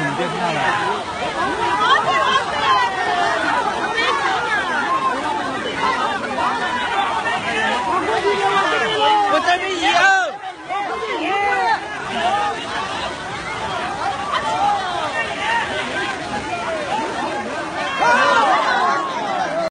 你别看了。